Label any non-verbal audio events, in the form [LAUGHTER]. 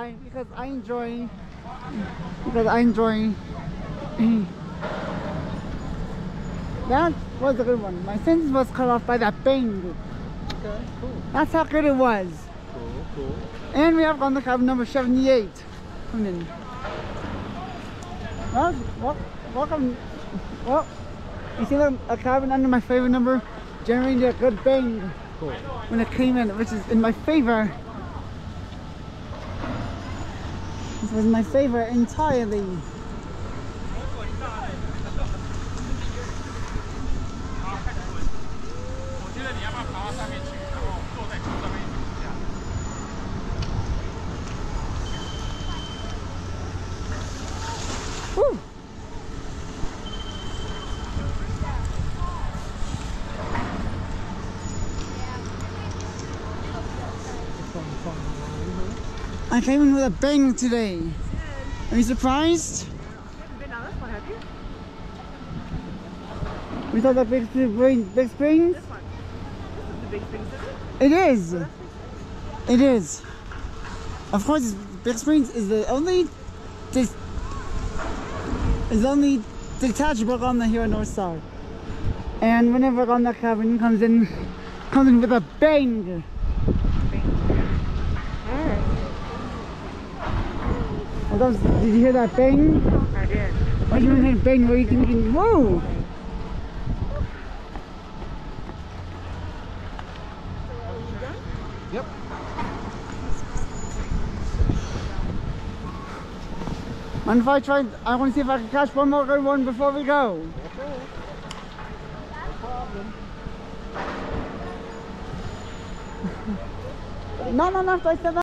I because I enjoy because I enjoy [CLEARS THROAT] that was a good one. My sentence was cut off by that bang. Okay, cool. That's how good it was. Cool, cool. And we have on the cabin number 78 Come in. Well, wel- welcome. Well, you see that a cabin under my favorite number generating a good bang Cool. when it came in, which is in my favor. This was my favorite entirely. Whew. I came in with a bang today. Are you surprised? been on this one, have you? We thought that big, spring, big springs? This one. This is the big thing, isn't it? It is. It is. Of course, Big Springs is the only dis- is the only detachable on the here on Northstar. And whenever on the comes in, comes in with a bang. Well, that was- did you hear that bang? I did. Why do you hear that bang? Were you thinking, whoa? Yep. And if I try, I want to see if I can catch one more good one before we go. Okay. No problem. No, no, no, I said that.